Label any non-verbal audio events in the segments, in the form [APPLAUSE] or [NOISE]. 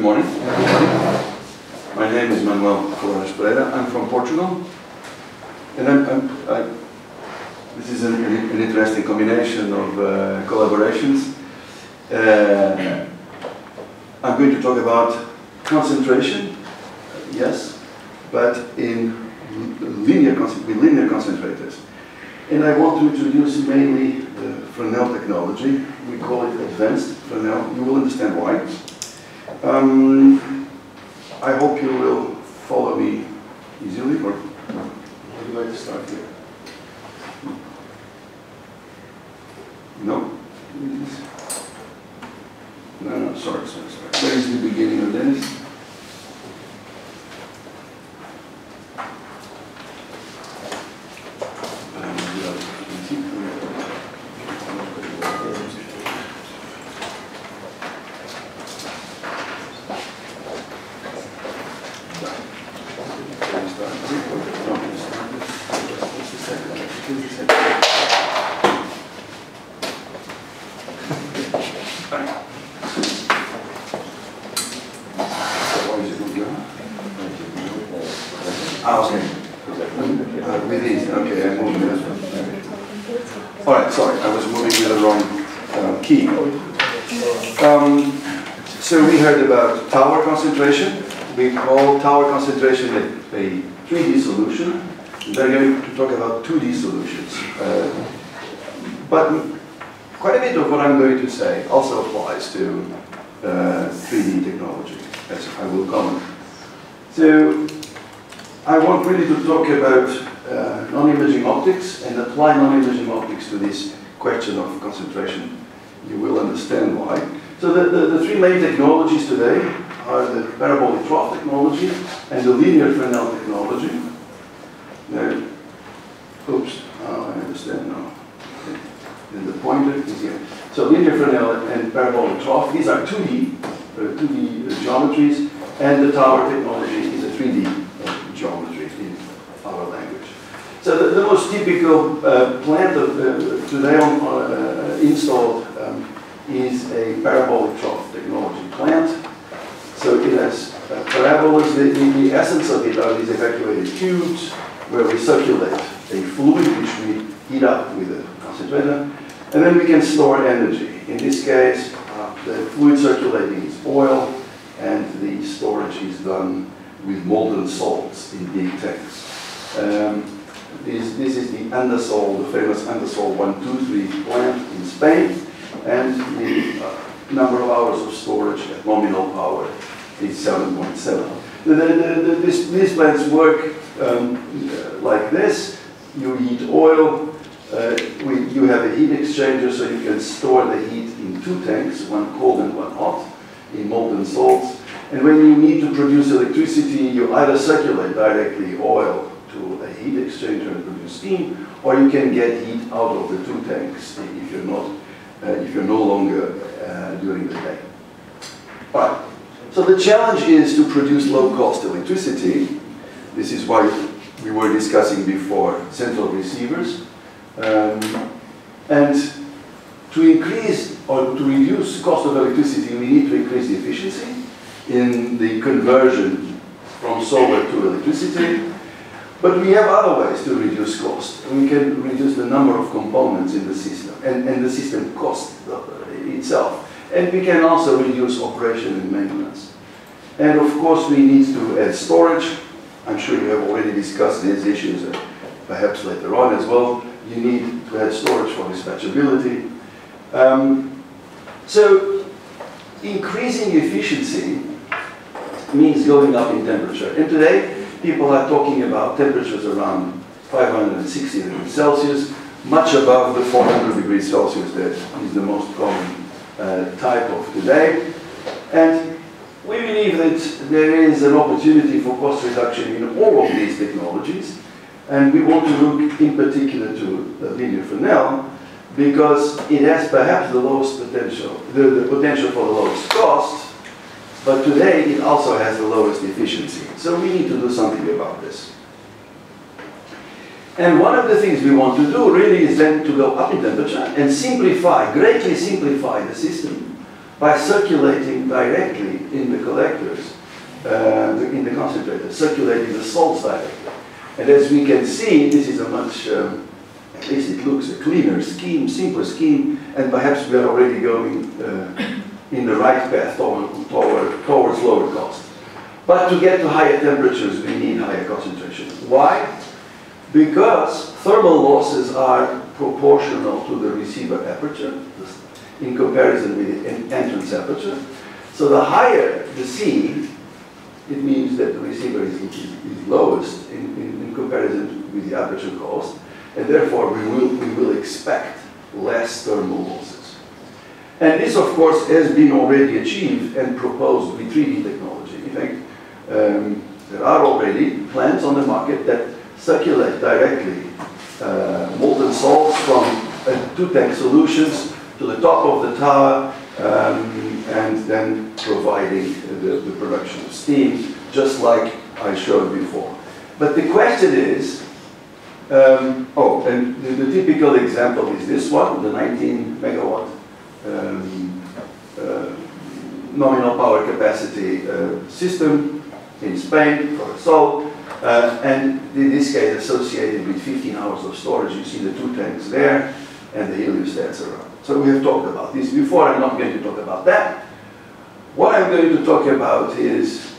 good morning. My name is Manuel Collares Pereira. I'm from Portugal. And I'm, I'm, I, this is an, an, interesting combination of uh, collaborations. Uh, I'm going to talk about concentration, yes, but in linear, with linear concentrators. And I want to introduce mainly the Fresnel technology. We call it advanced Fresnel. You will understand why. Um, I hope you will follow me easily, or would you like to start here? No? No, no, sorry, sorry, sorry. Where is the beginning of this? Ah, okay. Uh, with these, okay, I moved this one. All right, sorry, I was moving with the wrong uh, key. Um, so we tower concentration. We call tower concentration a, a 3D solution. They're going to talk about 2D solutions. Uh, but quite a bit of what I'm going to say also applies to uh, 3D technology, as I will comment. So I want really to talk about uh, non-imaging optics and apply non-imaging optics to this question of concentration. You will understand why. So the, the, the, three main technologies today are the parabolic trough technology and the linear Fresnel technology. Now, oops, oh, I understand now. And the pointer is here. So linear Fresnel and parabolic trough, these are 2D, uh, 2D geometries, and the tower technology is a 3D geometry in our language. So the, the most typical uh, plant of, uh, today on, uh, installed um, is a parabolic trough technology plant. So it has parabolas. The, the, the, essence of it are these evacuated tubes where we circulate a fluid which we heat up with a concentrator, and then we can store energy. In this case, uh, the fluid circulating is oil, and the storage is done with molten salts in big tanks. Um, this, this is the Andasol, the famous Andasol 123 plant in Spain, and the uh, number of hours of storage at nominal power is 7.7. The, the, the, this, these plants work um, like this. You heat oil, uh, we, you have a heat exchanger so you can store the heat in two tanks, one cold and one hot, in molten salts. And when you need to produce electricity, you either circulate directly oil to a heat exchanger and produce steam, or you can get heat out of the two tanks if you're not, uh, if you're no longer uh, during the day. Right. So the challenge is to produce low-cost electricity. This is why we were discussing before central receivers. Um, and to increase or to reduce cost of electricity, we need to increase the efficiency in the conversion from solar to electricity. But we have other ways to reduce cost. We can reduce the number of components in the system and, and the system cost itself. And we can also reduce operation and maintenance. And of course we need to add storage. I'm sure you have already discussed these issues, uh, perhaps later on as well. You need to add storage for dispatchability. Um, so increasing efficiency means going up in temperature. And today, people are talking about temperatures around 560 degrees Celsius, much above the 400 degrees Celsius that is the most common uh, type of today. And we believe that there is an opportunity for cost reduction in all of these technologies. And we want to look in particular to linear Fresnel because it has perhaps the lowest potential, the, the potential for the lowest cost, but today it also has the lowest efficiency. So we need to do something about this. And one of the things we want to do really is then to go up in temperature and simplify, greatly simplify the system by circulating directly in the collectors, uh, in the concentrator, circulating the salts directly. And as we can see, this is a much, um, at least it looks a cleaner scheme, simpler scheme, and perhaps we are already going uh, in the right path toward, toward, towards lower cost. But to get to higher temperatures, we need higher concentration. Why? Because thermal losses are proportional to the receiver aperture in comparison with the entrance aperture. So the higher the C, it means that the receiver is, is, is lowest in, in, in, comparison with the aperture cost, and therefore we will, we will expect less thermal losses. And this, of course, has been already achieved and proposed with 3D technology. In fact, um, there are already plants on the market that circulate directly uh, molten salts from uh, two-tank solutions to the top of the tower um, and then providing the, the production of steam, just like I showed before. But the question is, um, oh, and the, the, typical example is this one, the 19 megawatt um, uh, nominal power capacity uh, system in Spain for salt, uh, and in this case associated with 15 hours of storage. You see the two tanks there and the heliostats around. So we have talked about this before. I'm not going to talk about that. What I'm going to talk about is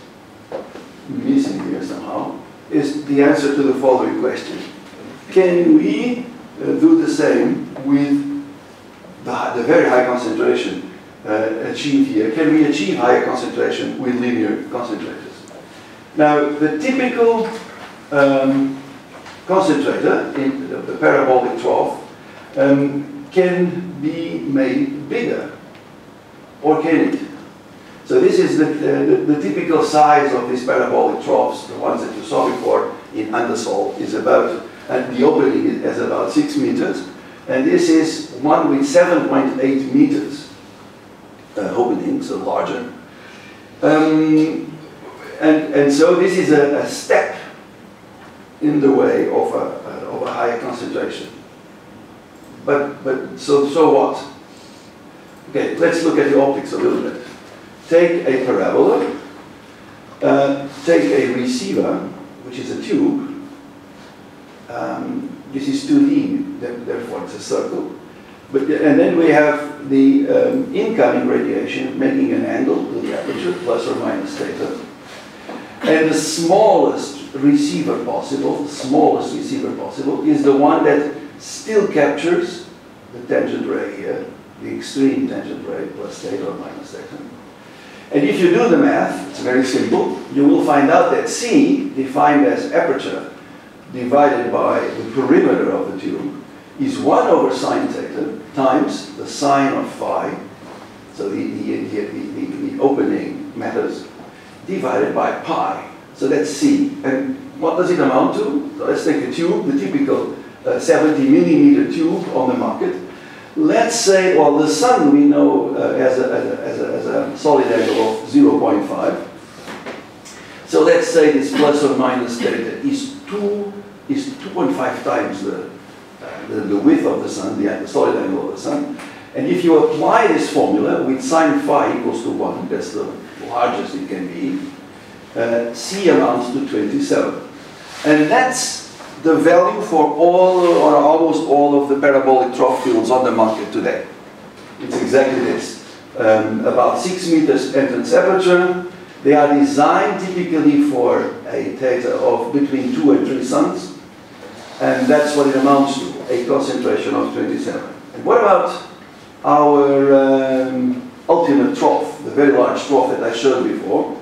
missing here somehow is the answer to the following question. Can we uh, do the same with the, very high concentration uh, achieved here? Can we achieve higher concentration with linear concentrators? Now, the typical um, concentrator in the, the parabolic trough um, can be made bigger, or can it? So this is the, the, the, typical size of these parabolic troughs, the ones that you saw before in Andasol, is about, and the opening is about 6 meters, and this is one with 7.8 meters uh, opening, so larger. Um, and, and so this is a, a step in the way of a, a, of a higher concentration. But, but so, so what? Okay, let's look at the optics a little bit. Take a parabola, uh, take a receiver, which is a tube. Um, this is 2D, therefore it's a circle. But, and then we have the um, incoming radiation making an angle to the aperture, plus or minus theta. And the smallest receiver possible, smallest receiver possible, is the one that still captures the tangent ray here, the extreme tangent ray, plus theta or minus theta. And if you do the math, it's very simple, you will find out that C, defined as aperture, divided by the perimeter of the tube, is 1 over sine theta times the sine of phi, so the, the, the, the, opening matters, divided by pi. So that's C. And what does it amount to? So let's take a tube, the typical uh, 70 millimeter tube on the market. Let's say, well, the sun we know uh, as, a, as, a, as, a, solid angle of 0.5. So let's say this plus or minus theta is 2 is 2.5 times the, the, the, width of the sun, the, the solid angle of the sun. And if you apply this formula with sine phi equals to 1, that's the largest it can be, uh, C amounts to 27. And that's the value for all or almost all of the parabolic trough fields on the market today. It's exactly this. Um, about 6 meters entrance aperture. They are designed typically for a theta of between 2 and 3 suns. And that's what it amounts to, a concentration of 27. And what about our um, ultimate trough, the very large trough that I showed before?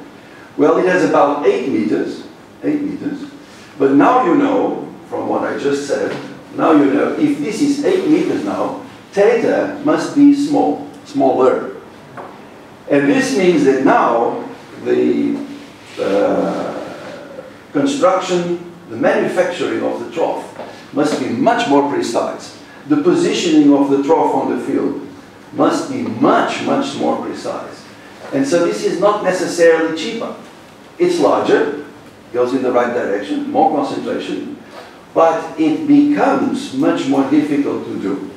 Well, it has about 8 meters, 8 meters. But now you know, from what I just said, now you know, if this is 8 meters now, theta must be small, smaller. And this means that now the uh, construction, the manufacturing of the trough must be much more precise. The positioning of the trough on the field must be much, much more precise. And so this is not necessarily cheaper. It's larger, goes in the right direction, more concentration, but it becomes much more difficult to do.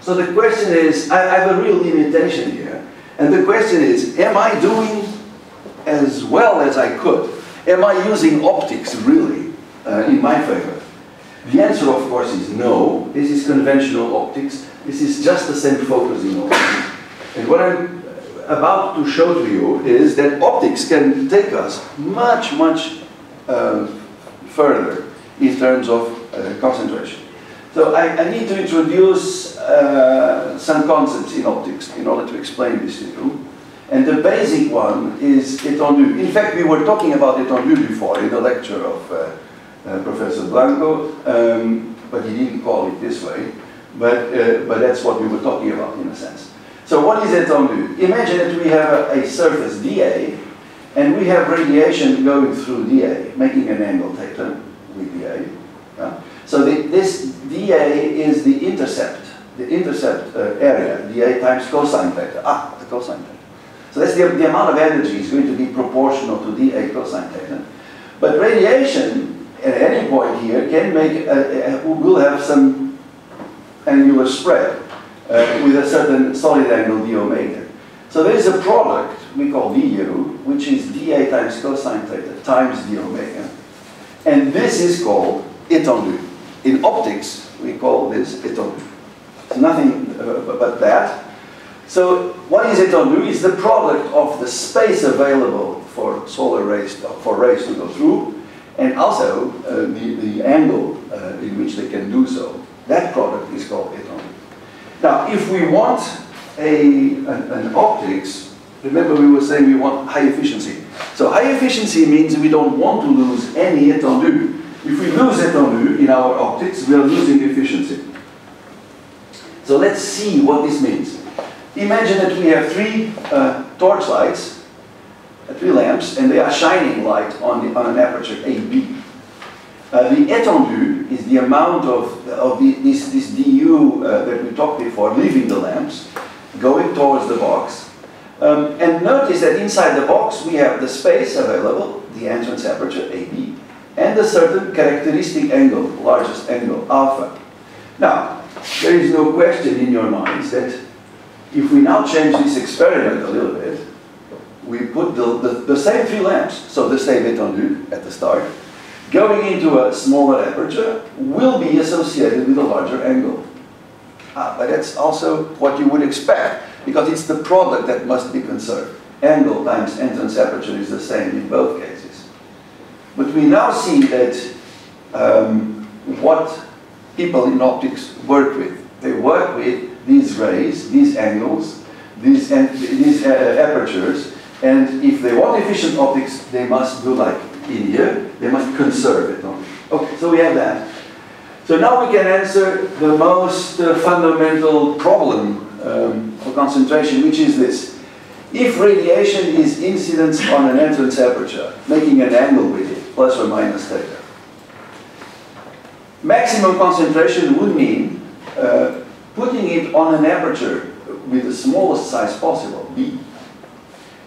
So the question is, I, have a real limitation here. And the question is, am I doing as well as I could? Am I using optics really uh, in my favor? The answer, of course, is no. This is conventional optics. This is just the same focusing optics. And what I'm about to show to you is that optics can take us much, much uh, further in terms of uh, concentration. So I, I, need to introduce uh, some concepts in optics in order to explain this to you. And the basic one is étendue. In fact, we were talking about étendue before in the lecture of uh, uh, Professor Blanco, um, but he didn't call it this way. But, uh, but that's what we were talking about in a sense. So what is étendue? Imagine that we have a, a surface dA, and we have radiation going through dA, making an angle theta with dA. Yeah? So the, this dA is the intercept, the intercept uh, area, dA times cosine theta. Ah, the cosine theta. So that's the, the amount of energy is going to be proportional to dA cosine theta. But radiation at any point here can make, a, a, will have some angular spread uh, with a certain solid angle d omega. So there is a product we call du, which is dA times cosine theta times d omega. And this is called étendue. In optics, we call this étendue. It's nothing uh, but that. So what is étendue? Is the product of the space available for solar rays, for rays to go through, and also uh, the, the angle uh, in which they can do so. That product is called étendue. Now, if we want a, an, an optics, remember we were saying we want high efficiency. So high efficiency means we don't want to lose any étendue. If we lose étendue in our optics, we are losing efficiency. So let's see what this means. Imagine that we have three uh, torch lights, uh, three lamps, and they are shining light on, the, on an aperture AB. Uh, the étendue is the amount of, of the, this, this du uh, that we talked before leaving the lamps, going towards the box. Um, and notice that inside the box we have the space available, the entrance aperture, AB, and a certain characteristic angle, largest angle, alpha. Now, there is no question in your minds that if we now change this experiment a little bit, we put the, the, the same three lamps, so the same étendue at the start, going into a smaller aperture will be associated with a larger angle. Ah, but that's also what you would expect, because it's the product that must be conserved. Angle times entrance aperture is the same in both cases. But we now see that um, what people in optics work with. They work with these rays, these angles, these, these uh, apertures, and if they want efficient optics, they must do like in here, they must conserve it. Okay, so we have that. So now we can answer the most uh, fundamental problem um, for concentration, which is this. If radiation is incidence on an entrance aperture, making an angle with it, plus or minus theta. Maximum concentration would mean uh, putting it on an aperture with the smallest size possible, B.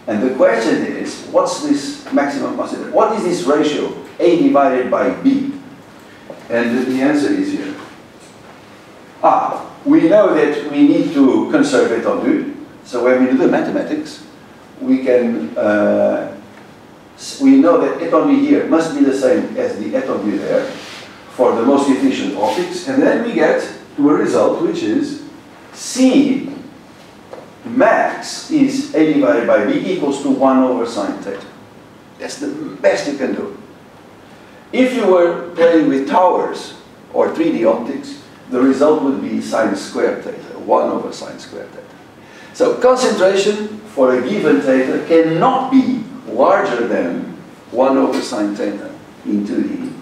And the question is, what's this maximum concentration? What is this ratio, A divided by B? And the answer is here. Ah, we know that we need to conserve étendue. So when we do the mathematics, we can uh, we know that étendue here must be the same as the étendue there for the most efficient optics, and then we get to a result which is C max is A divided by B equals to 1 over sine theta. That's the best you can do. If you were playing with towers or 3D optics, the result would be sine squared theta, 1 over sine squared theta. So concentration for a given theta cannot be larger than 1 over sine theta in 2D.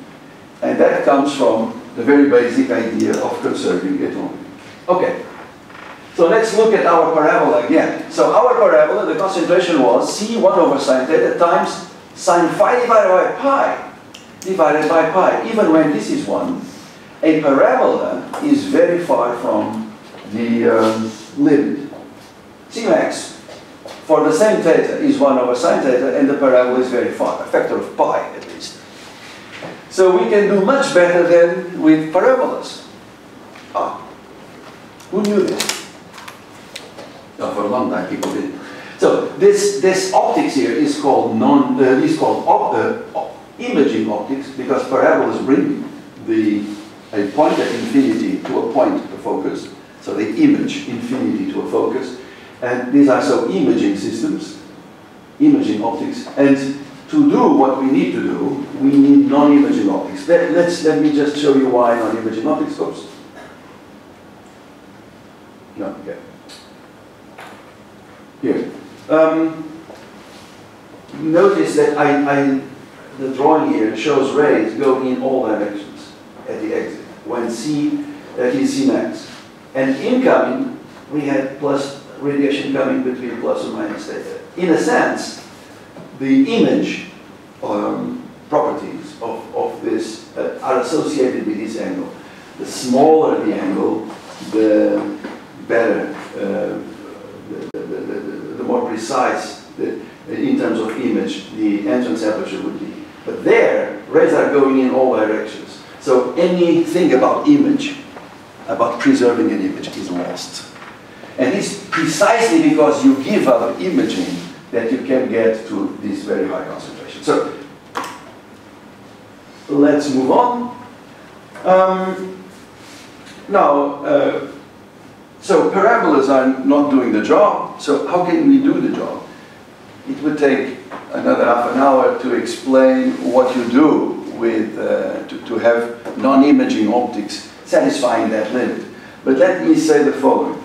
And that comes from the very basic idea of conserving étendue. Okay, so let's look at our parabola again. So our parabola, the concentration was C1 over sine theta times sine phi divided by pi divided by pi. Even when this is 1, a parabola is very far from the um, limit. Cmax for the same theta is 1 over sine theta, and the parabola is very far, a factor of pi. So we can do much better than with parabolas. Ah. Who knew this? Oh, for a long time people didn't. So this, this optics here is called non uh, is called op, uh, imaging optics because parabolas bring the a point at infinity to a point of focus. So they image infinity to a focus. And these are so imaging systems, imaging optics. And to do what we need to do, we need non-imaging optics. Let, let's, let me just show you why non-imaging optics goes. No, okay. Here. Um, notice that I, I, the drawing here shows rays go in all directions at the exit when C uh, is C max. And incoming, we had plus radiation coming between plus and minus theta. In a sense, the image um, properties of, of this uh, are associated with this angle. The smaller the angle, the better, uh, the, the, the, the, more precise in terms of image the entrance aperture would be. But there, rays are going in all directions. So anything about image, about preserving an image is lost. And it's precisely because you give up imaging that you can get to this very high concentration. So let's move on. Um, now, uh, so parabolas are not doing the job, so how can we do the job? It would take another half an hour to explain what you do with, uh, to, to have non-imaging optics satisfying that limit. But let me say the following.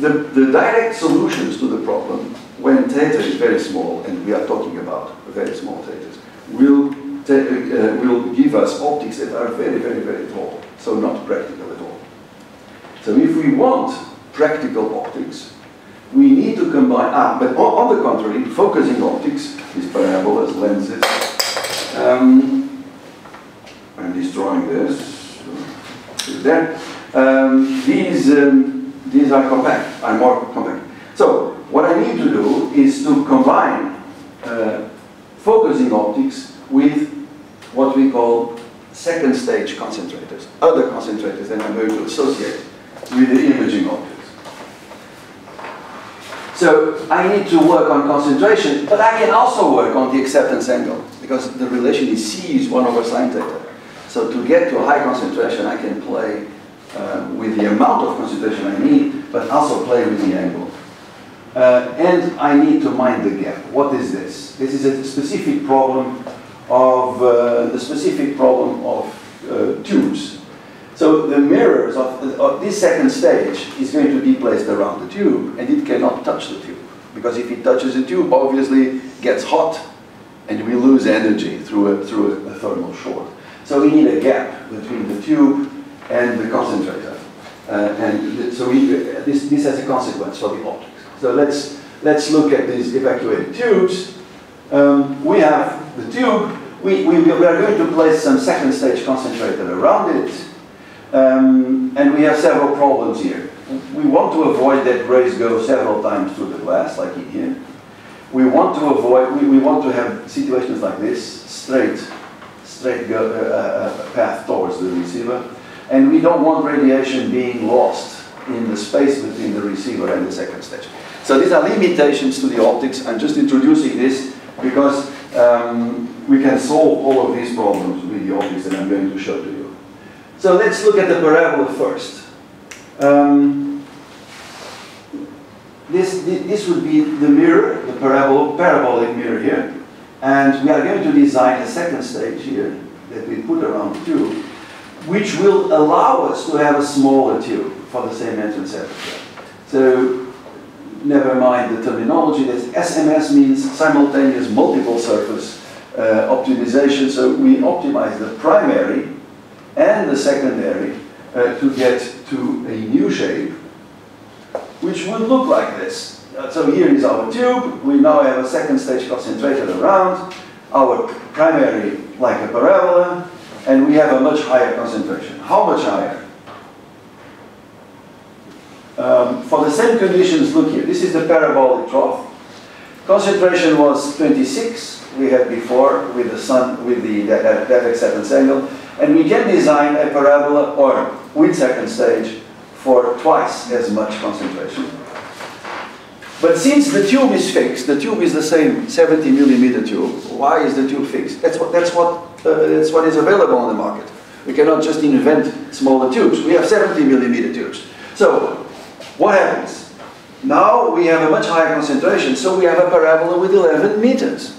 The, the direct solutions to the problem, when theta is very small, and we are talking about very small thetas, will, uh, will give us optics that are very, very, very tall, so not practical at all. So if we want practical optics, we need to combine, ah, but on, on the contrary, focusing optics, these parabolas, lenses, um, I'm destroying this, there. Um, these, um, these are compact, are more compact. So what I need to do is to combine uh, focusing optics with what we call second stage concentrators, other concentrators that I'm going to associate with the imaging optics. So I need to work on concentration, but I can also work on the acceptance angle because the relation is C is 1 over sine theta. So to get to a high concentration, I can play uh, with the amount of concentration I need, but also play with the angle. Uh, and I need to mind the gap. What is this? This is a specific problem of uh, the specific problem of uh, tubes. So the mirrors of, of this second stage is going to be placed around the tube, and it cannot touch the tube because if it touches the tube, obviously gets hot, and we lose energy through a, through a, thermal short. So we need a gap between the tube and the concentrator. Uh, and so we, this, this has a consequence for the optics. So let's, let's look at these evacuated tubes. Um, we have the tube. We, we, we are going to place some second stage concentrator around it. Um, and we have several problems here. We want to avoid that rays go several times through the glass, like in here. We want to avoid, we, we want to have situations like this, straight straight go, uh, uh, path towards the receiver. And we don't want radiation being lost in the space between the receiver and the second stage. So these are limitations to the optics. I'm just introducing this because um, we can solve all of these problems with the optics that I'm going to show to you. So let's look at the parabola first. Um, this, this would be the mirror, the parabol parabolic mirror here. And we are going to design a second stage here that we put around the tube, which will allow us to have a smaller tube for the same entrance aperture. So never mind the terminology, that SMS means simultaneous multiple surface uh, optimization. So we optimize the primary and the secondary uh, to get to a new shape, which would look like this. Uh, so here is our tube. We now have a second stage concentrated around. Our primary like a parabola. And we have a much higher concentration. How much higher? Um, for the same conditions, look here. This is the parabolic trough. Concentration was 26 we had before with the sun with the that, that acceptance angle, and we can design a parabola or with second stage for twice as much concentration. But since the tube is fixed, the tube is the same 70 millimeter tube. Why is the tube fixed? That's what, that's what, uh, that's what is available on the market. We cannot just invent smaller tubes. We have 70 millimeter tubes. So, what happens? Now we have a much higher concentration, so we have a parabola with 11 meters.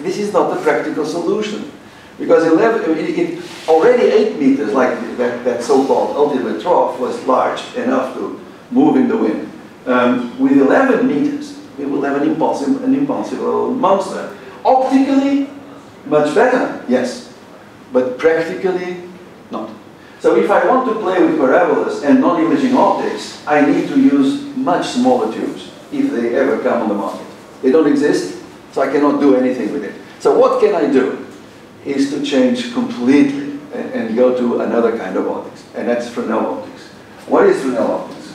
This is not the practical solution. Because 11, it, it, already 8 meters, like that, that so-called ultimate trough, was large enough to move in the wind. Um, with 11 meters, we will have an impossible, an impossible monster. Optically, much better, yes. But practically. So if I want to play with parabolas and non-imaging optics, I need to use much smaller tubes, if they ever come on the market. They don't exist, so I cannot do anything with it. So what can I do? Is to change completely and, go to another kind of optics, and that's Fresnel optics. What is Fresnel optics?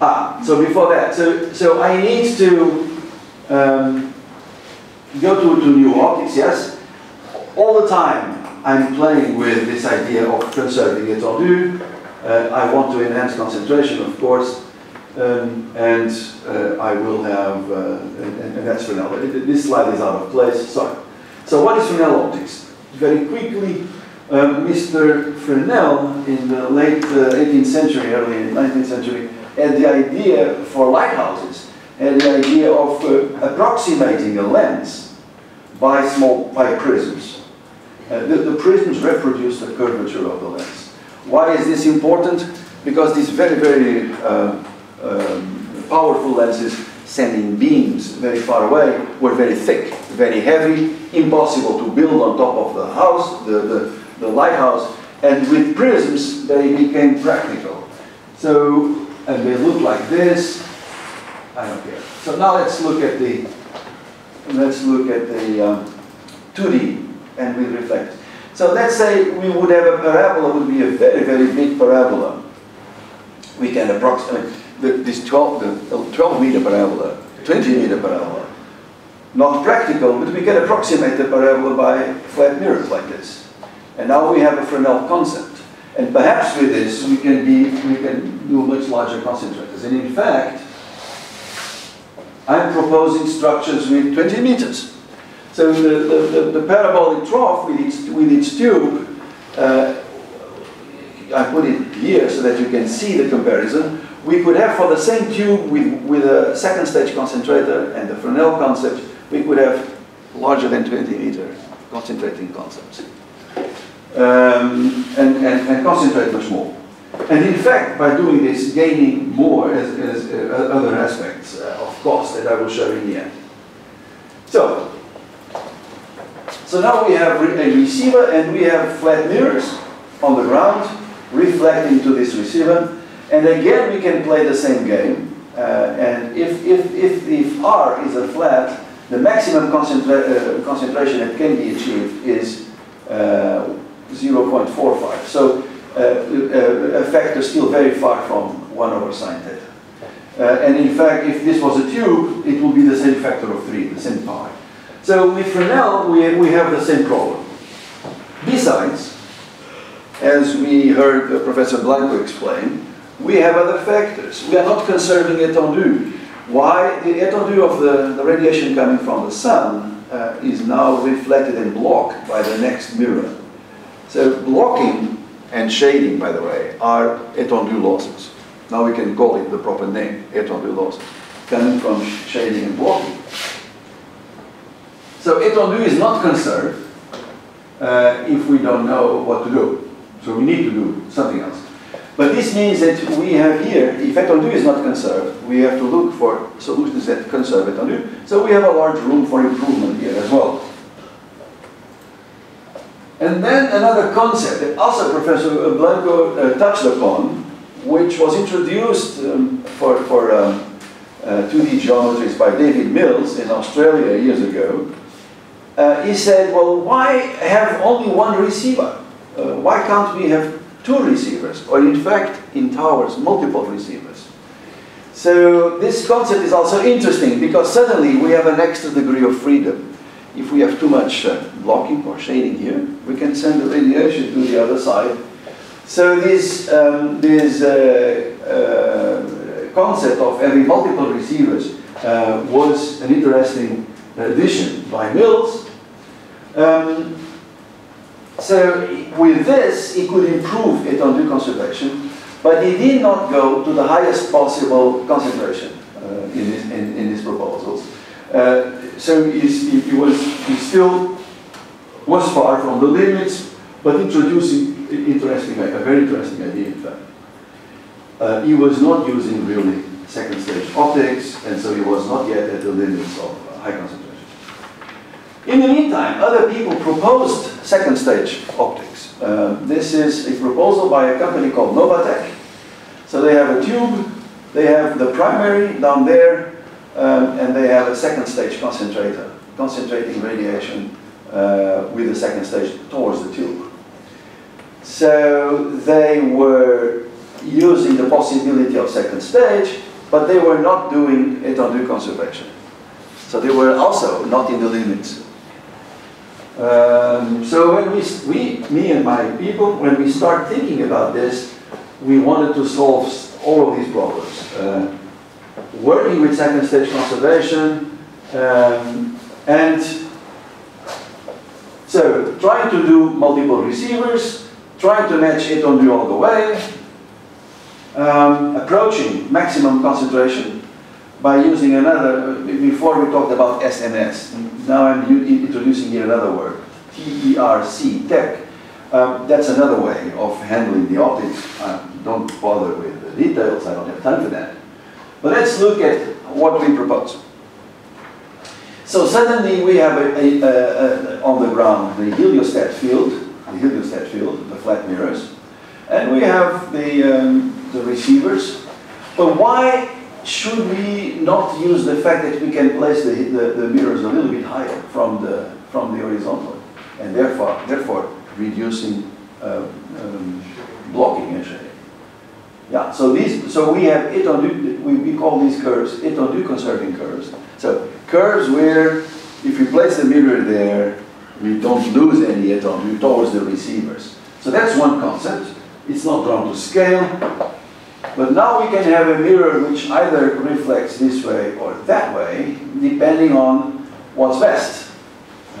Ah, so before that, so, so I need to um, go to, to new optics, yes? All the time I'm playing with this idea of conserving étendue. Uh, I want to enhance concentration, of course, um, and uh, I will have, uh, and, and, that's Fresnel. This slide is out of place, sorry. So what is Fresnel optics? Very quickly, um, Mr. Fresnel in the late 18th uh, century, early 19th century, had the idea for lighthouses, had the idea of uh, approximating a lens by small, by prisms. Uh, the, the, prisms reproduce the curvature of the lens. Why is this important? Because these very, very uh, um, powerful lenses sending beams very far away were very thick, very heavy, impossible to build on top of the house, the, the, the lighthouse, and with prisms they became practical. So and they look like this. I don't care. So now let's look at the let's look at the um, 2D and we reflect. So let's say we would have a parabola it would be a very very big parabola. We can approximate this 12 the 12 meter parabola, 20 meter parabola. Not practical, but we can approximate the parabola by flat mirrors like this. And now we have a Fresnel concept. And perhaps with this, we can, be, we can do much larger concentrators. And in fact, I'm proposing structures with 20 meters. So the, the, the, the parabolic trough with its, with its tube, uh, I put it here so that you can see the comparison. We could have for the same tube with, with a second stage concentrator and the Fresnel concept, we could have larger than 20 meter concentrating concepts um, and, and, and, concentrate much more. And in fact, by doing this, gaining more as, as uh, other aspects uh, of cost that I will show in the end. So, so now we have a receiver and we have flat mirrors on the ground reflecting to this receiver. And again, we can play the same game. Uh, and if, if, if, if R is a flat, the maximum concentra uh, concentration that can be achieved is uh, 0.45. So uh, uh, a factor still very far from 1 over sine theta. Uh, and in fact, if this was a tube, it would be the same factor of 3, the same power. So with Fresnel, we, we have the same problem. Besides, as we heard uh, Professor Blanco explain, we have other factors. We are not conserving étendue. Why? The étendue of the, the radiation coming from the sun uh, is now reflected and blocked by the next mirror. So blocking and shading, by the way, are étendue losses. Now we can call it the proper name, étendue losses, coming from shading and blocking. So étendue is not conserved uh, if we don't know what to do. So we need to do something else. But this means that we have here, if étendue is not conserved, we have to look for solutions that conserve étendue. So we have a large room for improvement here as well. And then another concept that also Professor Blanco uh, touched upon, which was introduced um, for, for um, uh, 2D geometries by David Mills in Australia years ago. Uh, he said, well, why have only one receiver? Uh, why can't we have two receivers? Or in fact, in towers, multiple receivers. So this concept is also interesting because suddenly we have an extra degree of freedom if we have too much uh, blocking or shading here, we can send the radiation to the other side So this, um, this uh, uh, concept of having multiple receivers uh, was an interesting addition by Mills. Um, so with this, he could improve étendue conservation, but he did not go to the highest possible concentration uh, in, his, in, in, his proposals. Uh, so he, he, was, he still was far from the limits, but introducing interesting, a very interesting idea in fact. Uh, he was not using really second stage optics, and so he was not yet at the limits of high concentration. In the meantime, other people proposed second stage optics. Um, this is a proposal by a company called Novatec. So they have a tube, they have the primary down there, um, and they have a second stage concentrator, concentrating radiation uh, with the second stage towards the tube. So they were using the possibility of second stage, but they were not doing it étendue conservation. So they were also not in the limits um, so when we, we, me and my people, when we start thinking about this, we wanted to solve all of these problems. Uh, working with second stage conservation, um, and so trying to do multiple receivers, trying to match étendue all the way, um, approaching maximum concentration by using another, before we talked about SMS, now I'm introducing here another word, TERC, tech. Um, that's another way of handling the optics. Uh, don't bother with the details, I don't have time for that. But let's look at what we propose. So suddenly we have a, a, a, on the ground the heliostat field, the heliostat field, the flat mirrors, and we have the, um, the receivers. But why should we not use the fact that we can place the, the, the mirrors a little bit higher from the, from the horizontal and therefore, therefore reducing uh, um, blocking actually. Yeah, so these, so we have étendue, we, we call these curves étendue conserving curves. So curves where if we place the mirror there, we don't lose any étendue towards the receivers. So that's one concept. It's not drawn to scale, but now we can have a mirror which either reflects this way or that way, depending on what's best.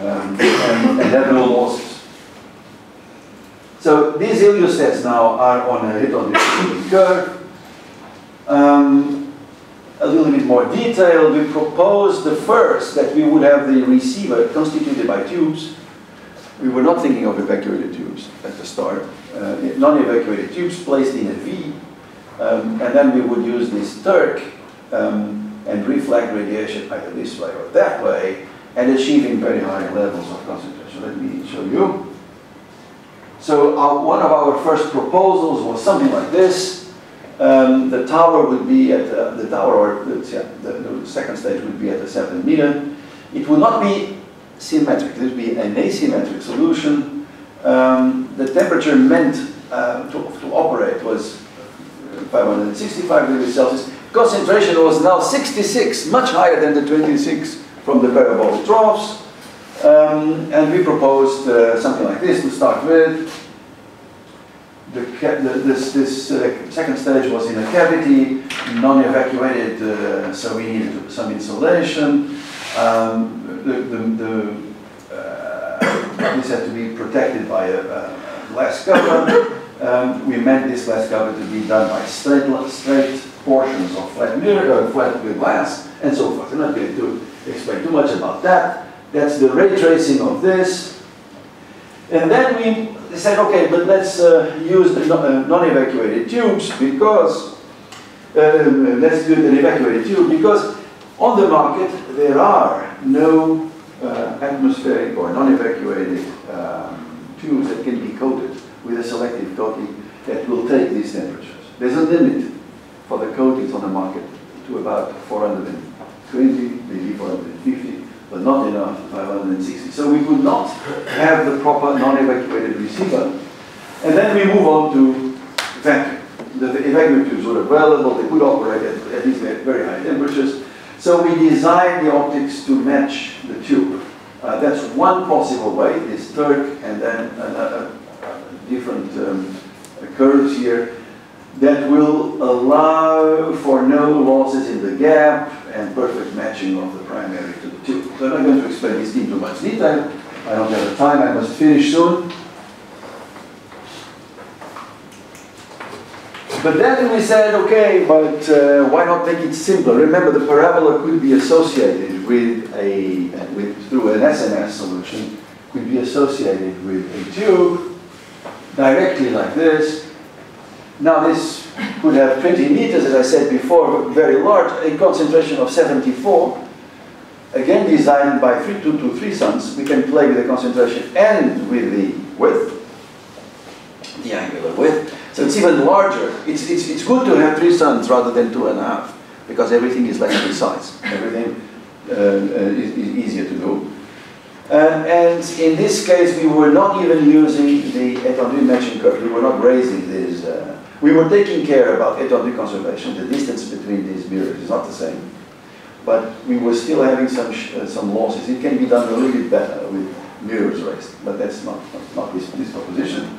Um, and, and have no losses. So these heliostats now are on a hit on this curve. Um, a little bit more detail, we proposed the first that we would have the receiver constituted by tubes. We were not thinking of evacuated tubes at the start. Uh, Non-evacuated tubes placed in a V um, and then we would use this TERC um, and reflect radiation either this way or that way and achieving very high levels of concentration. Let me show you. So our, one of our first proposals was something like this. Um, the tower would be at uh, the tower, or the, the, the, second stage would be at the 7 meter. It would not be symmetric. It would be an asymmetric solution. Um, the temperature meant uh, to, to operate was 565 degrees Celsius. Concentration was now 66, much higher than the 26 from the parabolic troughs. Um, and we proposed uh, something like this to start with. The, the, this, this uh, second stage was in a cavity, non-evacuated, uh, so we needed some insulation. Um, the, the, uh, [COUGHS] this had to be protected by a, a glass cover. Um, we meant this glass cover to be done by straight, straight portions of flat mirror, flat glass, and so forth. I'm not going to explain too much about that. That's the ray tracing of this. And then we said, okay, but let's uh, use the uh, non-evacuated tubes because, uh, let's do an evacuated tube because on the market there are no uh, atmospheric or non-evacuated um, tubes that can be coated with a selective coating that will take these temperatures. There's a limit for the coatings on the market to about 420, maybe 450, but not enough 560. So we could not have the proper non-evacuated receiver. And then we move on to vacuum. The, evacuum tubes were available, they could operate at, at these very high temperatures. So we designed the optics to match the tube. Uh, that's one possible way, this TERC and then uh, different um, curves here that will allow for no losses in the gap and perfect matching of the primary to the tube. So I'm not going to explain this in too much detail. I don't have the time, I must finish soon. But then we said, okay, but uh, why not make it simpler? Remember, the parabola could be associated with a, with, through an SMS solution, could be associated with a tube directly like this. Now this could have 20 meters, as I said before, very large, a concentration of 74. Again, designed by 3223 Sons, we can play with the concentration and with the width, the angular width. So it's even larger. It's, it's, it's good to have three suns rather than two and a half, because everything is less precise. Everything uh, uh, is, is, easier to do. Uh, and in this case, we were not even using the étendue matching curve. We were not raising this. Uh, we were taking care about étendue conservation. The distance between these mirrors is not the same. But we were still having some, uh, some losses. It can be done a little bit better with mirrors raised, but that's not, not, not this, this proposition.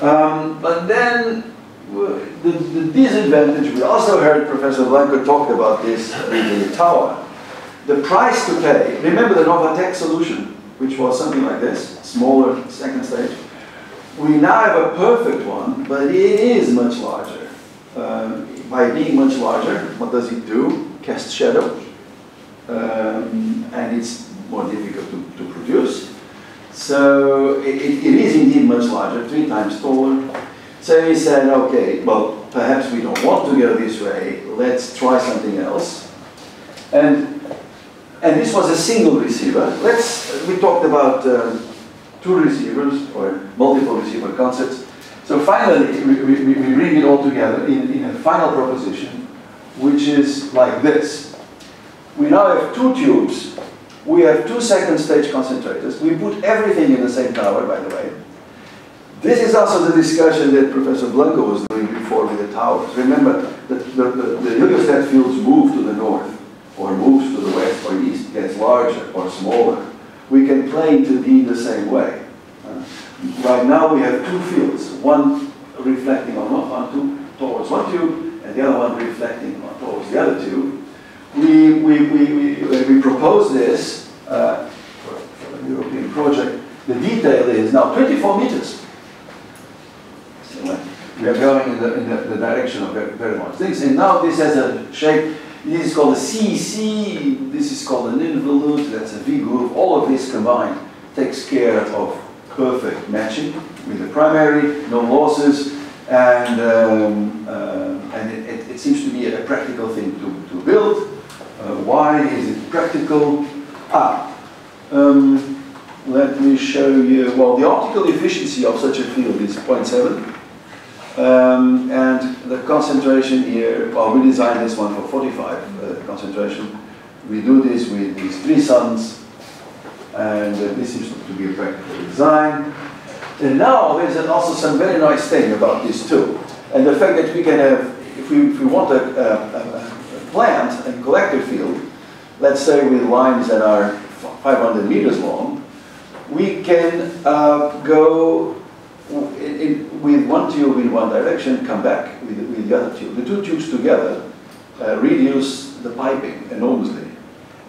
Um, but then the, the, disadvantage, we also heard Professor Blanco talk about this in the tower. The price to pay, remember the Novatec solution, which was something like this, smaller second stage. We now have a perfect one, but it is much larger. Um, by being much larger, what does it do? Cast shadow, Um, and it's more difficult to, to produce. So it, it is indeed much larger, three times taller. So he said, okay, well, perhaps we don't want to go this way, let's try something else. And, and this was a single receiver. Let's, we talked about uh, two receivers or multiple receiver concepts. So finally, we, we, we bring it all together in, in a final proposition, which is like this. We now have two tubes we have two second stage concentrators. We put everything in the same tower, by the way. This is also the discussion that Professor Blanco was doing before with the towers. Remember, the, the, the, the heliostat fields move to the north, or moves to the west or east, gets larger or smaller. We can play to be the same way. Uh, right now we have two fields, one reflecting on, onto, towards one tube, and the other one reflecting on, towards the other tube we, we, we, we, we propose this uh, for, for, a European project, the detail is now 24 meters. So uh, we are going in the, in the, the direction of very, very large things. And now this has a shape, this is called a CEC, this is called an involute, that's a V groove. All of this combined takes care of perfect matching with the primary, no losses, and, um, uh, and it, it, it, seems to be a practical thing to, to build. Uh, why is it practical? Ah, um, let me show you, well, the optical efficiency of such a field is 0.7. Um, and the concentration here, well, we designed this one for 45 uh, concentration. We do this with these three suns, and uh, this seems to be a practical design. And now there's also some very nice thing about this too. And the fact that we can have, if we, if we want a, a, a plant and collector field, let's say with lines that are 500 meters long, we can uh, go in, in, with one tube in one direction, come back with, with the other tube. The two tubes together uh, reduce the piping enormously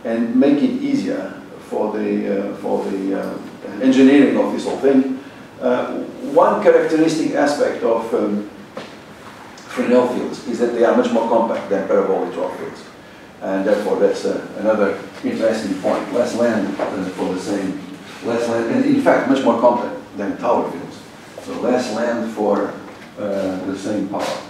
and make it easier for the, uh, for the uh, engineering of this whole thing. Uh, one characteristic aspect of um, Fresnel fields is that they are much more compact than parabolic trough fields. And therefore, that's uh, another interesting point. Less land for the same, less land, and in fact, much more compact than tower fields. So less land for uh, the same power.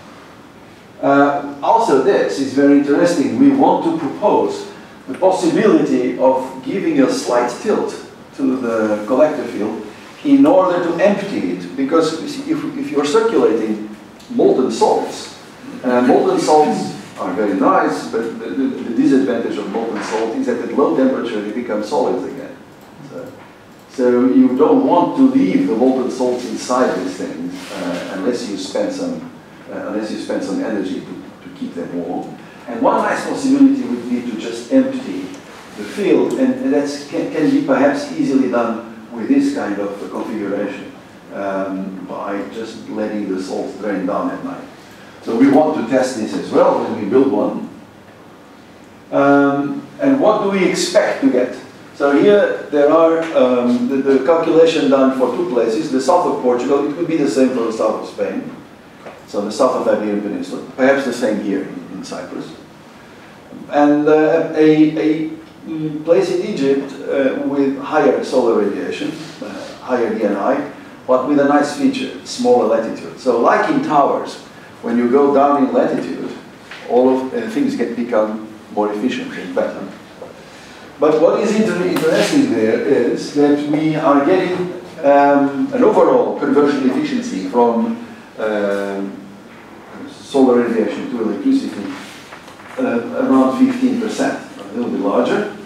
Uh, also, this is very interesting. We want to propose the possibility of giving a slight tilt to the collector field in order to empty it. Because if, if you're circulating molten salts. Uh, molten salts are very nice, but the, the, the, disadvantage of molten salt is that at low temperature they become solids again. So, you don't want to leave the molten salts inside these things uh, unless you spend some uh, unless you spend some energy to, to keep them warm. And one nice possibility would be to just empty the field, and, and that can, can be perhaps easily done with this kind of configuration. um, by just letting the salt drain down at night. So we want to test this as well when we build one. Um, and what do we expect to get? So here there are um, the, the, calculation done for two places, the south of Portugal, it could be the same for the south of Spain. So the south of the Iberian Peninsula, perhaps the same here in, in Cyprus. And uh, a, a mm, place in Egypt uh, with higher solar radiation, uh, higher DNI, but with a nice feature, smaller latitude. So like in towers, when you go down in latitude, all of uh, things get become more efficient and better. But what is interesting there is that we are getting um, an overall conversion efficiency from um, solar radiation to electricity uh, around 15%, a little bit larger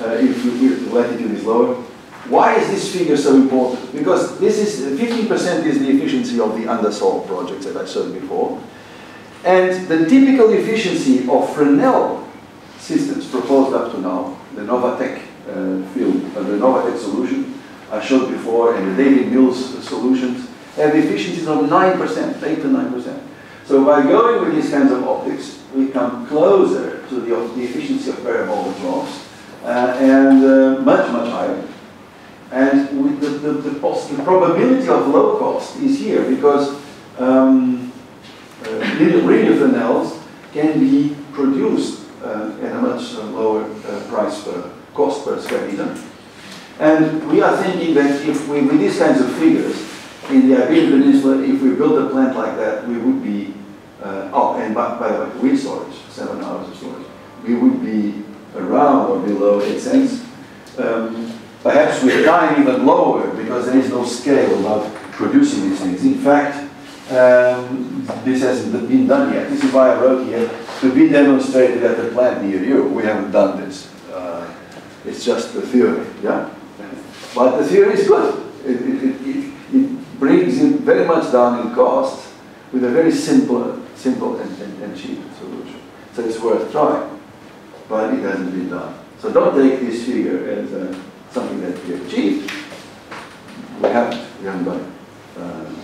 uh, if, if the latitude is lower. Why is this figure so important? Because this is 15% is the efficiency of the Andasol projects that I showed before. And the typical efficiency of Fresnel systems proposed up to now, the Novatec uh, field, uh, the Novatec solution I showed before, and the David Mills solutions, have efficiencies of 9%, 8 to 9%. So by going with these kinds of optics, we come closer to the, the efficiency of parabolic troughs, uh, and uh, much, much higher. And the, the, the, the, probability of low cost is here because um, uh, radio Fresnels can be produced uh, at a much lower price per cost per square meter. And we are thinking that if we, with these kinds of figures, in the Iberian Peninsula, if we built a plant like that, we would be, uh, oh, and by, by the way, wind storage, seven hours of storage, we would be around or below 8 cents. Um, perhaps with time even lower because there is no scale of producing these things. In fact, um, this hasn't been done yet. This is why I wrote here, to be demonstrated at the plant near you. We haven't done this. It's just the theory, yeah? But the theory is good. It, it, it, it, brings it very much down in cost with a very simple, simple and, and, and cheap solution. So it's worth trying, but it hasn't been done. So don't take this figure as uh, something that we achieved. We haven't, we haven't done it. Um,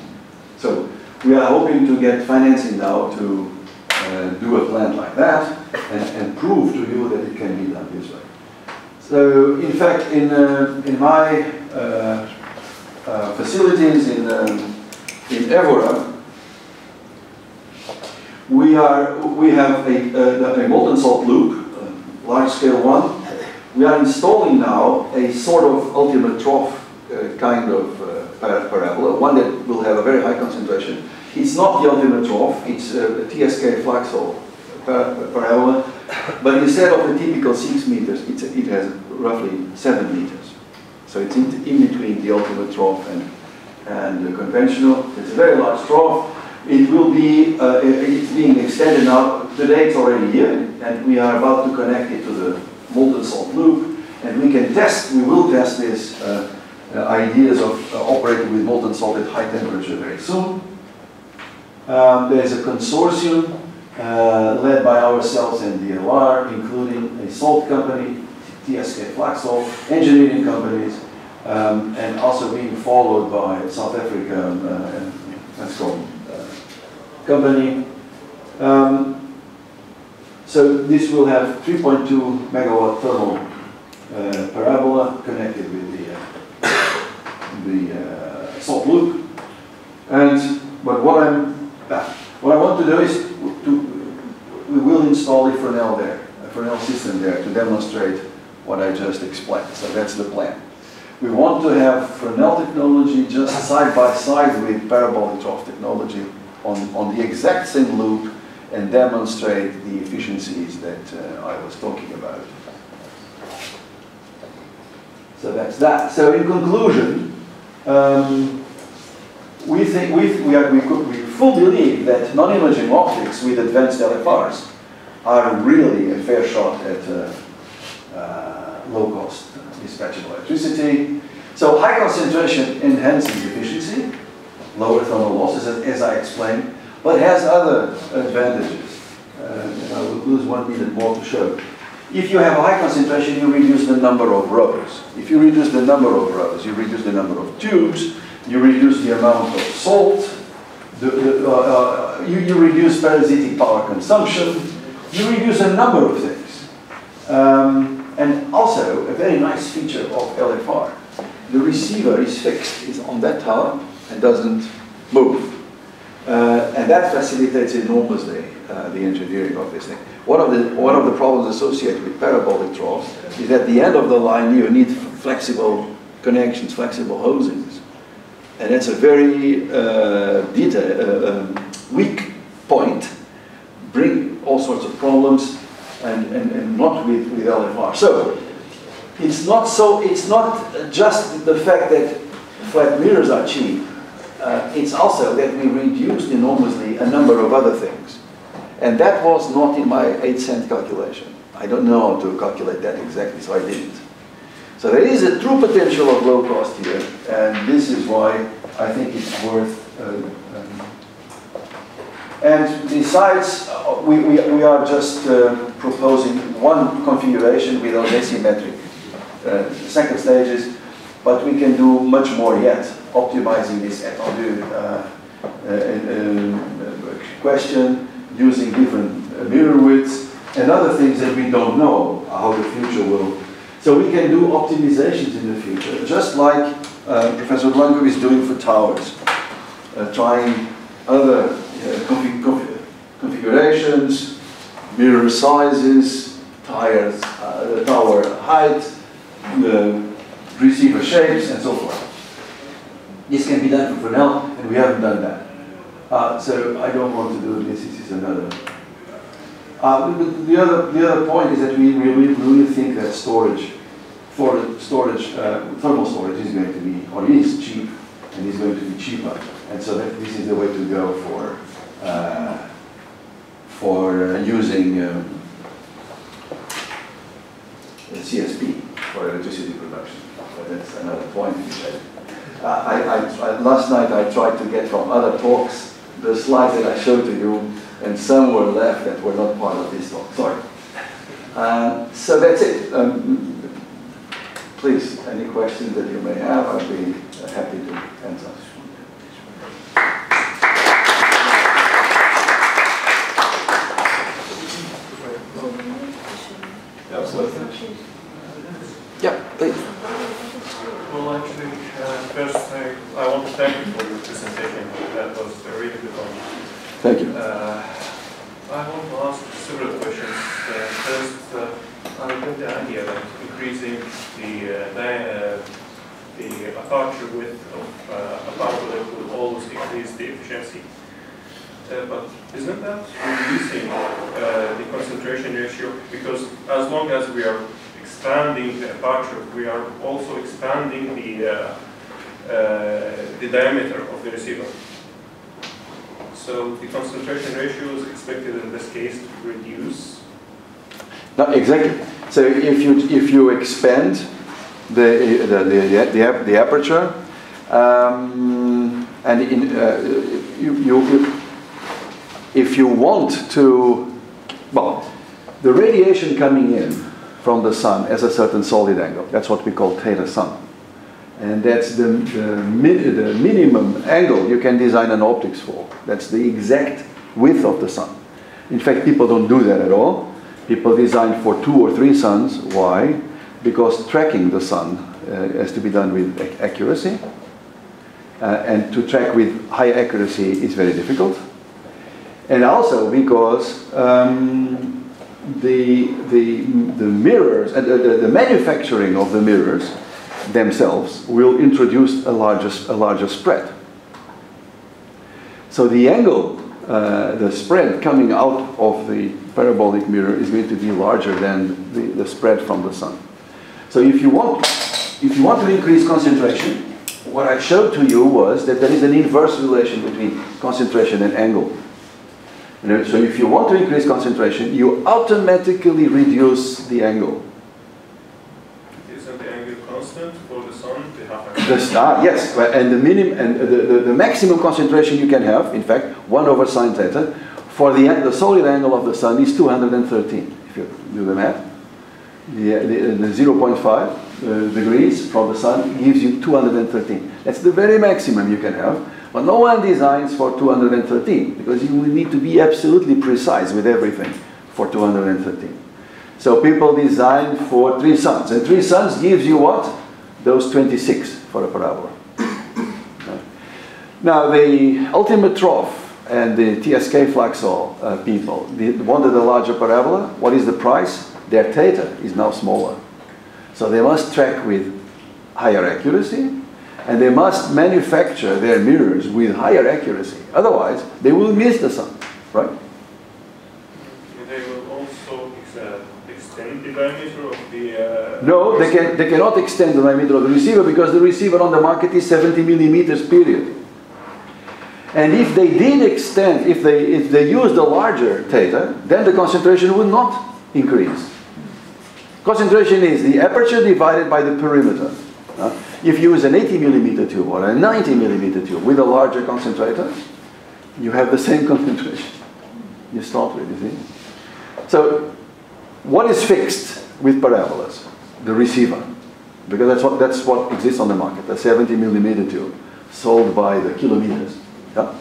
so we are hoping to get financing now to uh, do a plant like that and, and prove to you that it can be done this way. So in fact, in, uh, in my uh, uh facilities in, um, in Évora, we, are, we have a, a, a molten salt loop, large scale one. We are installing now a sort of ultimate trough uh, kind of uh, parabola, one that will have a very high concentration it's not the ultimate trough, it's a TSK Flagsol parabola, but instead of the typical 6 meters, a, it has roughly 7 meters. So it's in, in between the ultimate trough and, and the conventional. It's a very large trough. It will be, uh, it's being extended now. Today it's already here, and we are about to connect it to the molten salt loop, and we can test, we will test this uh, uh, ideas of uh, operating with molten salt at high temperature very soon. Um, there's a consortium uh, led by ourselves and DLR, including a salt company, TSK Flagsol, engineering companies, um, and also being followed by South Africa uh, and let's uh, company. Um, so this will have 3.2 megawatt thermal uh, parabola connected with the uh, the uh, salt loop. And but what I'm what I want to do is we will install a Fresnel there, a Fresnel system there to demonstrate what I just explained. So that's the plan. We want to have Fresnel technology just side by side with parabolic trough technology on, on the exact same loop and demonstrate the efficiencies that uh, I was talking about. So that's that. So in conclusion, um, we think we, we, are, we, we fully believe that non-imaging optics with advanced LFRs are really a fair shot at uh, uh, low-cost dispatchable electricity. So high concentration enhances efficiency, lower thermal losses, as I explained, but has other advantages. Uh, I will lose one minute more to show. If you have a high concentration, you reduce the number of rows. If you reduce the number of rows, you reduce the number of tubes, you reduce the amount of salt, the, the, uh, uh, you, you reduce parasitic power consumption, you reduce a number of things. Um, and also, a very nice feature of LFR, the receiver is fixed, is on that tower and doesn't move. Uh, and that facilitates enormously uh, the engineering of this thing. One of, the, one of the problems associated with parabolic troughs is at the end of the line you need flexible connections, flexible hosings. And it's a very uh, uh, um, weak point, bring all sorts of problems, and, and, and not with, with LFR. So, it's not so, it's not just the fact that flat mirrors are cheap, uh, it's also that we reduced enormously a number of other things. And that was not in my 8 cent calculation. I don't know how to calculate that exactly, so I didn't. So there is a true potential of low cost here, and this is why I think it's worth. Uh, um, and besides, uh, we, we, we are just uh, proposing one configuration without asymmetric uh, second stages, but we can do much more yet, optimizing this étendue uh, uh, question, using different mirror widths, and other things that we don't know how the future will so we can do optimizations in the future, just like uh, Professor Blanco is doing for towers, uh, trying other uh, config config configurations, mirror sizes, tires, uh, tower height, receiver shapes, and so forth. This can be done for Fresnel, and we haven't done that. Uh, so I don't want to do this. This is another uh, the, the, other, the other point is that we really, really think that storage for storage, uh, thermal storage is going to be, or is cheap, and is going to be cheaper. And so that this is the way to go for, uh, for uh, using um, CSP for electricity production. But that's another point. Uh, I, I, I, last night I tried to get from other talks the slides that I showed to you, and some were left that were not part of this talk. Sorry. Uh, so that's it. Um, please, any questions that you may have, I'd be happy to answer. Absolutely. Yeah, please. Well, actually, uh, first I, I want to thank you for your presentation. That was a really good. Thank you. Uh, I want to ask several questions. Uh, first, uh, I get the idea that increasing the uh, uh, aperture width of uh, a parabolic will always increase the efficiency. Uh, but isn't that reducing uh, the concentration ratio? Because as long as we are expanding the aperture, we are also expanding the uh, the diameter of the receiver. So the concentration ratio is expected in this case to reduce. No, exactly. So if you if you expand the the the, the, aperture, um, and in, uh, you, you if you want to, well, the radiation coming in from the sun has a certain solid angle. That's what we call theta sun. And that's the, the, min, the minimum angle you can design an optics for. That's the exact width of the sun. In fact, people don't do that at all. People design for two or three suns. Why? Because tracking the sun uh, has to be done with ac accuracy. Uh, and to track with high accuracy is very difficult. And also because um, the, the, the mirrors, uh, the, the manufacturing of the mirrors themselves will introduce a larger, a larger spread. So the angle, uh, the spread coming out of the parabolic mirror is going to be larger than the, the spread from the sun. So if you want, if you want to increase concentration, what I showed to you was that there is an inverse relation between concentration and angle. So if you want to increase concentration, you automatically reduce the angle. Isn't the angle constant for the sun to have the star, yes, and the minimum and the, the, the, maximum concentration you can have, in fact, 1 over sine theta, for the, the solid angle of the sun is 213, if you do the math. The, the, the 0.5 uh, degrees from the sun gives you 213. That's the very maximum you can have. But no one designs for 213 because you will need to be absolutely precise with everything for 213. So people design for three suns, and three suns gives you what? Those 26 for a parabola. now the ultimate trough and the TSK Flagsol uh, people wanted a larger parabola. What is the price? Their theta is now smaller. So they must track with higher accuracy and they must manufacture their mirrors with higher accuracy. Otherwise, they will miss the sun, right? They will also uh, extend the diameter of the... Uh, no, they, can, they cannot extend the diameter of the receiver because the receiver on the market is 70 millimeters, period. And if they did extend, if they, if they used a larger theta, then the concentration would not increase. Concentration is the aperture divided by the perimeter. Uh, if you use an 80 millimeter tube or a 90 millimeter tube with a larger concentrator, you have the same [LAUGHS] concentration you start with, you see. So, what is fixed with parabolas? The receiver. Because that's what, that's what exists on the market, a 70 millimeter tube sold by the kilometers. Yeah?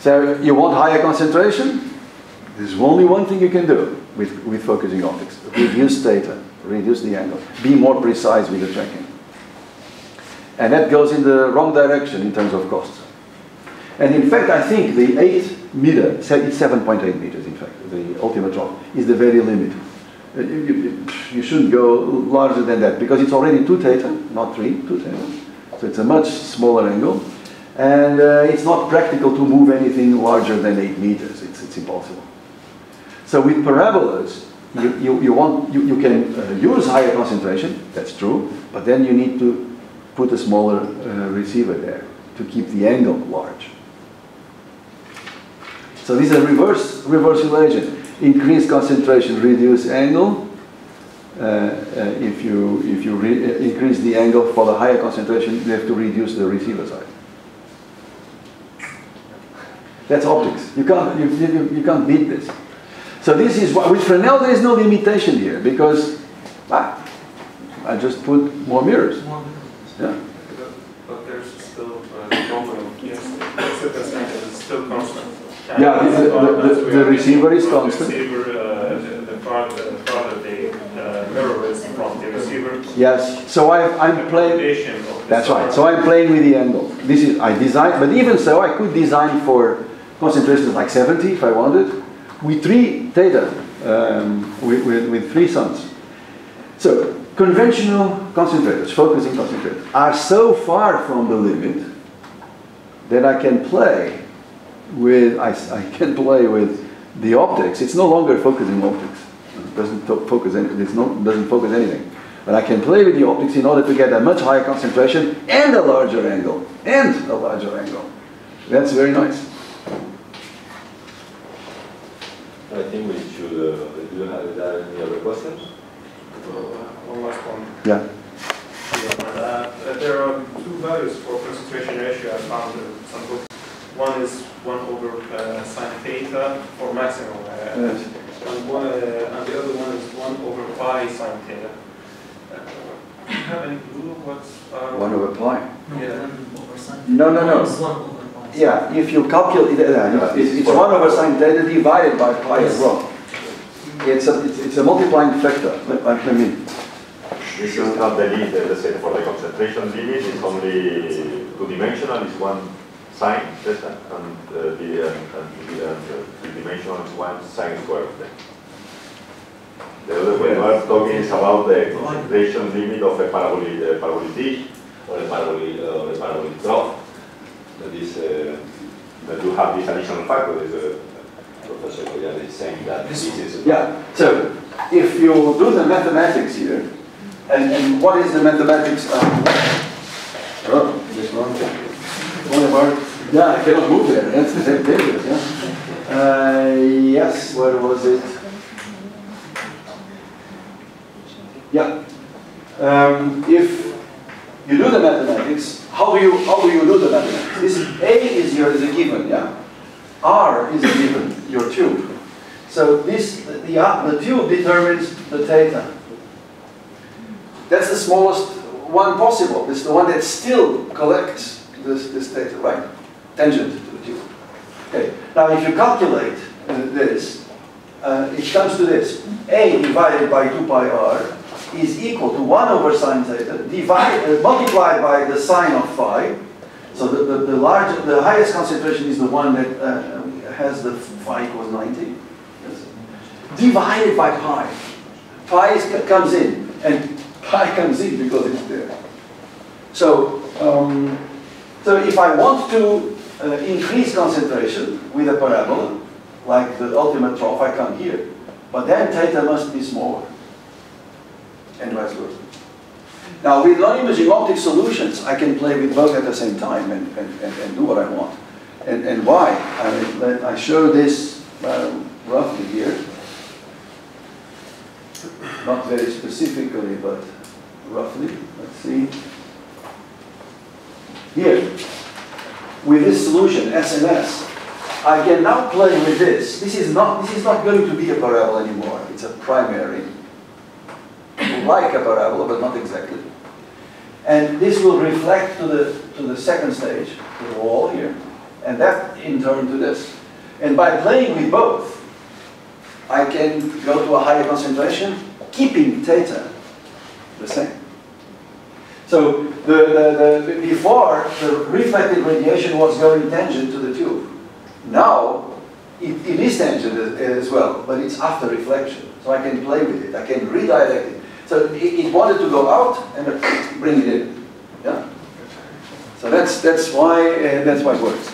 So, you want higher concentration? There's only one thing you can do with, with focusing optics. Reduce theta, reduce the angle. Be more precise with the tracking. And that goes in the wrong direction in terms of costs. And in fact, I think the 8 meter, it's 7.8 meters in fact, the ultimate trough, is the very limit. Uh, you, you, you, shouldn't go larger than that because it's already 2 theta, not 3, 2 theta. So it's a much smaller angle. And uh, it's not practical to move anything larger than 8 meters. It's, it's impossible. So with parabolas, you, you, you, want, you, you can uh, use higher concentration, that's true, but then you need to put a smaller uh, receiver there to keep the angle large. So this is a reverse, reverse relation. Increase concentration, reduce angle. Uh, uh, if you, if you uh, increase the angle for the higher concentration, you have to reduce the receiver side. That's optics. You can't, you, you, you can't beat this. So this is what, with Fresnel there is no limitation here because ah, I just put more mirrors. Yeah. But there's still a problem, yes, it's still constant. Yeah, the, the, the, the receiver is constant. The receiver, uh, the, the farther, the farther the uh, mirror is from the receiver. Yes, so I, I'm playing. That's right. So I'm playing with the angle. This is I designed, but even so, I could design for concentrations like 70 if I wanted, with three theta, um, with, with, with three suns. So conventional concentrators, focusing concentrators, are so far from the limit that I can play with, I, I can play with the optics. It's no longer focusing optics. It doesn't focus, any, it's not, doesn't focus anything. But I can play with the optics in order to get a much higher concentration and a larger angle. And a larger angle. That's very nice. I think we should, uh, do you have any other questions? one last one. Yeah. Uh, there are two values for concentration ratio I found in some books. One is 1 over uh, sine theta for maximum, uh, Yes. and, one, uh, and the other one is 1 over pi sine theta. Uh, do you have any clue what's... Uh, One over pi. Yeah. No, no, no. It's one over pi. Yeah, if you calculate, uh, it's, it's 1 over sine theta divided by pi as well. It's a, it's, it's a multiplying factor. I I mean, This is not the limit, let's say, for the concentration limit, it's only two-dimensional, it's one sine theta, and uh, the, uh, and the, uh, the three-dimensional is one sine square theta. The other way we are talking is about the concentration limit of a parabolic, uh, parabolic dish or a parabolic, uh, or a parabolic trough. That is, uh, that you have this additional factor, is uh, Professor Koyal is saying that this is. yeah, so if you do the mathematics here, and, and what is the mathematics? Um, oh, this one. One of our, yeah, I cannot move there. That's dangerous, yeah. Uh, yes, where was it? Yeah. Um, if you do the mathematics, how do you how do you do the mathematics? This A is your is a given, yeah. R is a given, your tube. So this the, the, the tube determines the theta. That's the smallest one possible. It's the one that still collects this, this data, right? Tangent to the tube. Okay. Now, if you calculate uh, this, uh, it comes to this. A divided by 2 pi r is equal to 1 over sine theta divided, uh, multiplied by the sine of phi. So the, the, the, large, the highest concentration is the one that uh, has the phi equals 90. Yes. Divided by pi. Pi is, comes in, and [LAUGHS] pi comes in because it's there. So, um, so if I want to uh, increase concentration with a parabola, like the ultimate trough, I come here. But then theta must be smaller, and vice versa. Now, with non-imaging optic solutions, I can play with both at the same time and, and, and, and do what I want. And, and why? I, I show this uh, roughly here. Not very specifically, but roughly. Let's see. Here, with this solution, SMS, I can now play with this. This is not, this is not going to be a parabola anymore. It's a primary, like a parabola, but not exactly. And this will reflect to the, to the second stage, the wall here, and that in turn to this. And by playing with both, I can go to a higher concentration, keeping theta the same. So the, the, the, before, the reflected radiation was going tangent to the tube. Now, it, it is tangent as, as, well, but it's after reflection. So I can play with it, I can redirect it. So it, it wanted to go out and bring it in. Yeah? So that's, that's, why, uh, that's why it works.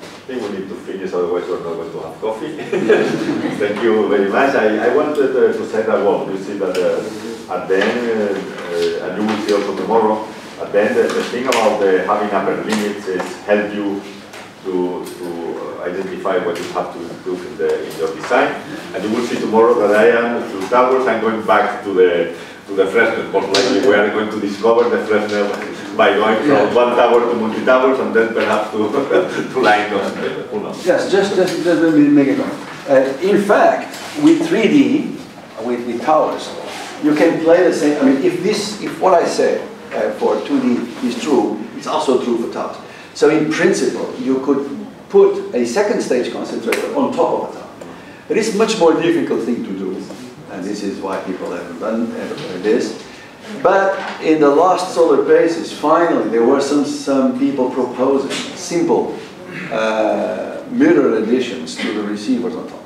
I think we need to finish, otherwise we're not going to have coffee. [LAUGHS] Thank you very much. I, I wanted uh, to say that, one. you see that uh, at the end, uh, uh, and you will see also tomorrow, at the end, the, thing about the having upper limits is help you to, to identify what you have to improve in, the, in your design. And you will see tomorrow that I am, through towers, I'm going back to the to the Fresnel. Most likely we are going to discover the Fresnel by going from one tower to multi-towers and then perhaps to, [LAUGHS] to line those. Who knows? Yes, just, just, just let me make uh, In fact, with 3D, with, with towers, you can play the same, I mean, if this, if what I say uh, for 2D is true, it's also true for towers. So in principle, you could put a second stage concentrator on top of a tower. It is a much more difficult thing to do, and this is why people haven't done this. But in the last SolarPACES, finally, there were some, some people proposing simple uh, mirror additions to the receivers on top.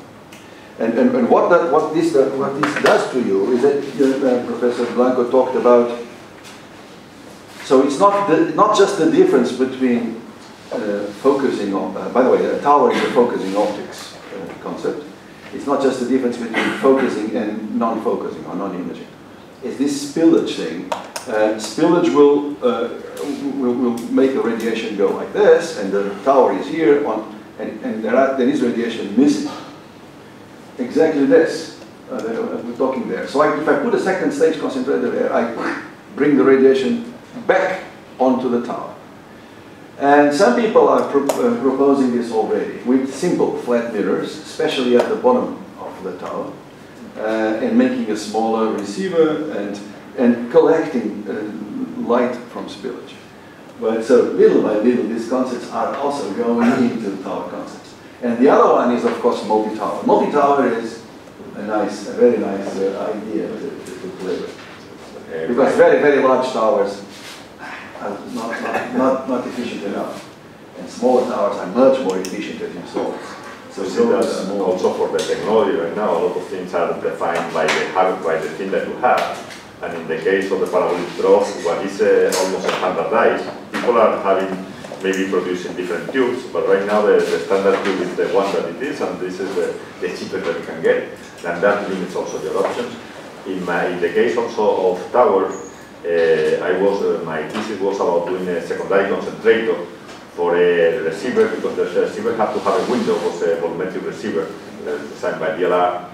And, and, and what, that, what, this, what this does to you is that uh, Professor Blanco talked about so it's not, the, not just the difference between focusing on, uh, by the way, a tower is a focusing optics uh, concept. It's not just the difference between focusing and non-focusing or non-imaging. It's this spillage thing. Uh, spillage will, uh, will, will make the radiation go like this, and the tower is here, on, and, and there, are, there is radiation missing. Exactly this. Uh, we're talking there. So I, if I put a second stage concentrator there, I bring the radiation back onto the tower. And some people are pro uh, proposing this already with simple flat mirrors, especially at the bottom of the tower, uh, and making a smaller receiver and, and collecting uh, light from spillage. But so little by little, these concepts are also going into the tower concepts. And the other one is, of course, multi-tower. Multi-tower is a nice, a very nice uh, idea to, to, to play with. Because very, very large towers not, not, not, not efficient enough. And smaller towers are much more efficient as you saw. So, so that's also for the technology right now, a lot of things are defined by the by the thing that you have. And in the case of the parabolic trough, what is uh, almost standardized, people are having maybe producing different tubes, but right now the, the, standard tube is the one that it is, and this is the, the cheapest that you can get. And that limits also your options. In, my, in the case also of towers, I was, uh, my thesis was about doing a secondary concentrator for a receiver because the receiver had to have a window, was a volumetric receiver uh, designed by DLR,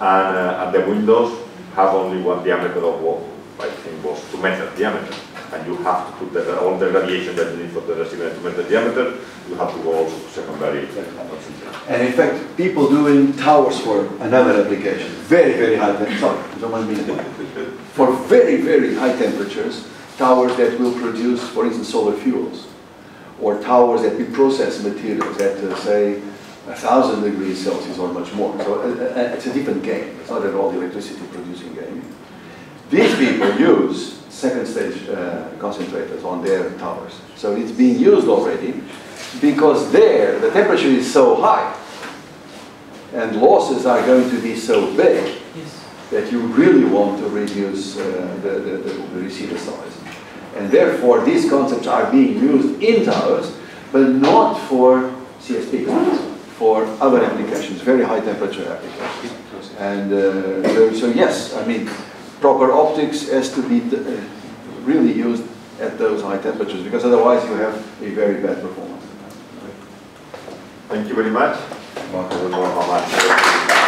and, and the windows have only one diameter of what I think was two meters diameter. And you have to put the, all the radiation that you need for the receiver to measure the diameter, you have to go also to secondary. And in fact, people doing towers for another application, very, very high, temperature, don't mind being for very, very high temperatures, towers that will produce, for instance, solar fuels, or towers that will process materials at, uh, say, a thousand degrees Celsius or much more. So uh, uh, it's a different game. It's not at all the electricity producing game. These people use second stage uh, concentrators on their towers. So it's being used already because there the temperature is so high and losses are going to be so big that you really want to reduce uh, the, the, the, the receiver size. And therefore these concepts are being used in towers but not for CSP, for other applications, very high temperature applications. And uh, so, so yes, I mean, proper optics has to be uh, really used at those high temperatures because otherwise you have a very bad performance. Thank you very much. Thank you very much.